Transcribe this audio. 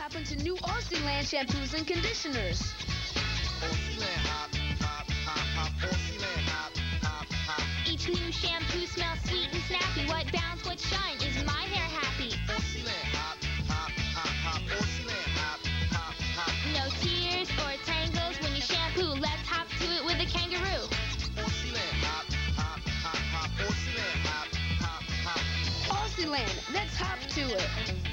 hop into new Aussie shampoos and conditioners. Each new shampoo smells sweet and snappy. What bounce, what shine is my hair happy? No tears or tangles when you shampoo. Let's hop to it with a kangaroo. Aussie Land, let's hop to it.